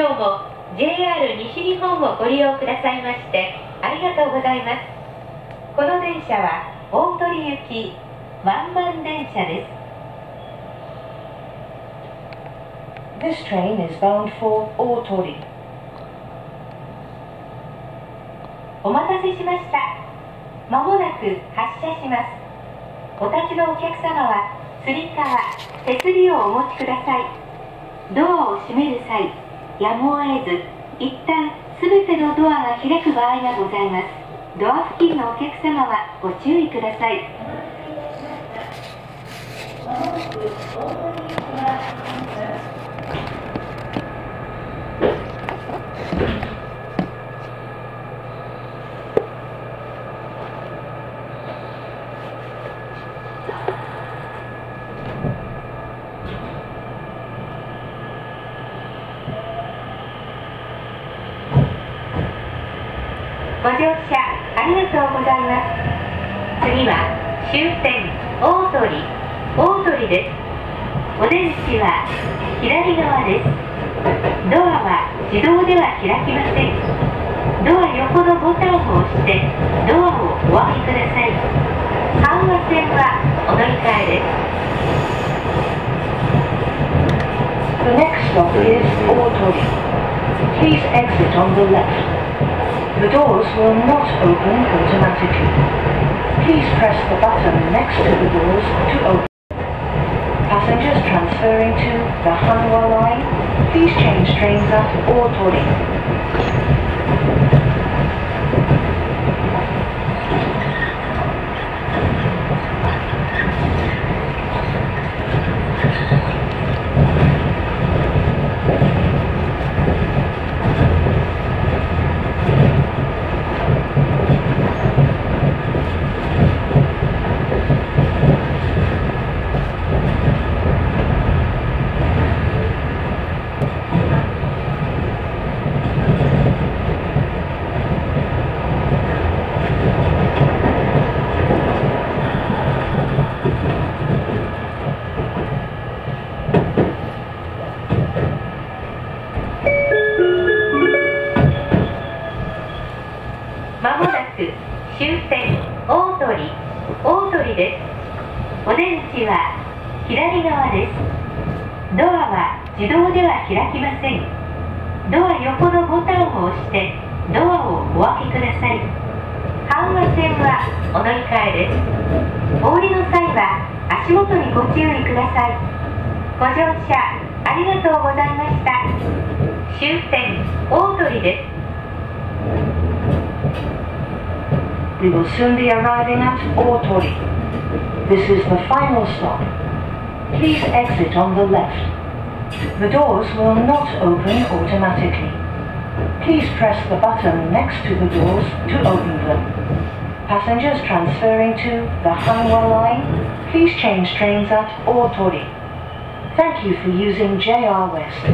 今日も JR 西日本をご利用くださいましてありがとうございます。この電車は大鳥行きワンマン電車です。This train is bound for Otori. お待たせしました。まもなく発車します。お立ちのお客様はつり革手すりをお持ちください。ドアを閉める際やむを得ず一旦すべてのドアが開く場合がございます。ドア付近のお客様はご注意ください。ご乗車ありがとうございます。次は終点大鳥大鳥です。お出口は左側です。ドアは自動では開きません。ドア横のボタンを押してドアをお開けください阪和線はお乗り換えです。The next stop is Otori. Please exit on the left. The doors will not open automatically. Please press the button next to the doors to open. Passengers transferring to the Hanwha line, please change trains at. まお出口は左側です。ドアは自動では開きません。ドア横のボタンを押してドアをお開けください。阪和線はお乗り換えです。お降りの際は足元にご注意ください。ご乗車ありがとうございました。終点大鳥です。We will soon be arriving at Otori. This is the final stop. Please exit on the left. The doors will not open automatically. Please press the button next to the doors to open them. Passengers transferring to the Hanwha line, please change trains at Otori. Thank you for using JR West.